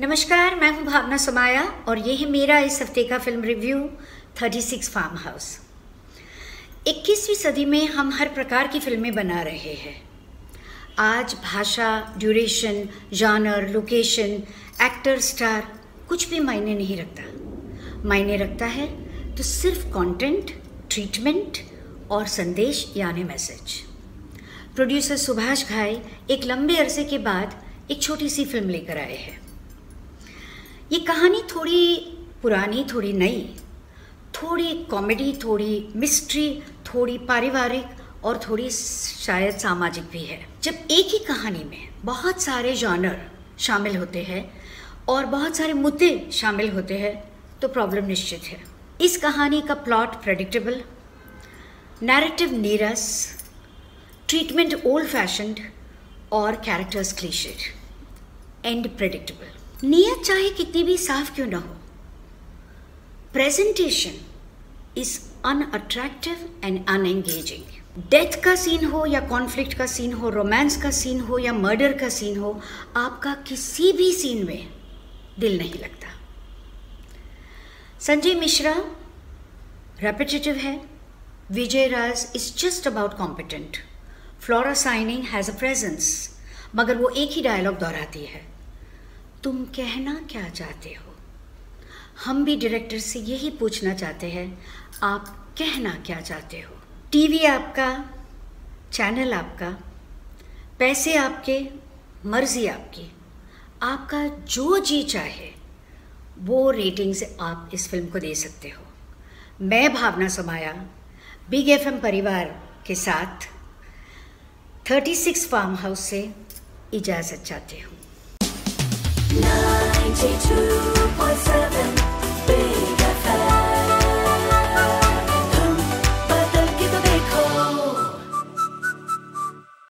नमस्कार, मैं हूँ भावना समाया और ये है मेरा इस हफ़्ते का फ़िल्म रिव्यू 36 फार्म हाउस 21वीं सदी में हम हर प्रकार की फ़िल्में बना रहे हैं। आज भाषा, duration genre location actor star कुछ भी मायने नहीं रखता। मायने रखता है तो सिर्फ़ कंटेंट ट्रीटमेंट और संदेश यानी मैसेज प्रोड्यूसर सुभाष घाई एक लंबे अरसे के बाद एक छोटी सी फ़िल्म लेकर आए हैं। ये कहानी थोड़ी पुरानी, थोड़ी नई। थोड़ी कॉमेडी थोड़ी मिस्ट्री थोड़ी पारिवारिक और थोड़ी शायद सामाजिक भी है। जब एक ही कहानी में बहुत सारे जॉनर शामिल होते हैं और बहुत सारे मुद्दे शामिल होते हैं तो प्रॉब्लम निश्चित है। इस कहानी का प्लॉट प्रेडिक्टेबल नैरेटिव नीरस ट्रीटमेंट ओल्ड फैशनड और कैरेक्टर्स क्लीशेड एंड प्रेडिक्टेबल नियत चाहे कितनी भी साफ़ क्यों ना हो। Presentation is unattractive and unengaging death का सीन हो या कॉन्फ्लिक्ट का सीन हो रोमांस का सीन हो या मर्डर का सीन हो, आपका किसी भी सीन में दिल नहीं लगता। संजय मिश्रा रेपिटेटिव है। Vijay Raaz is just about competent Flora Saini has a presence मगर वो एक ही डायलॉग दोहराती है। तुम कहना क्या चाहते हो? हम भी डायरेक्टर से यही पूछना चाहते हैं, आप कहना क्या चाहते हो? टीवी आपका चैनल आपका, पैसे आपके, मर्ज़ी आपकी, आपका जो जी चाहे, वो रेटिंग से आप इस फ़िल्म को दे सकते हो। मैं भावना समाया बिग एफएम परिवार के साथ 36 फार्म हाउस से इजाज़त चाहती हूँ.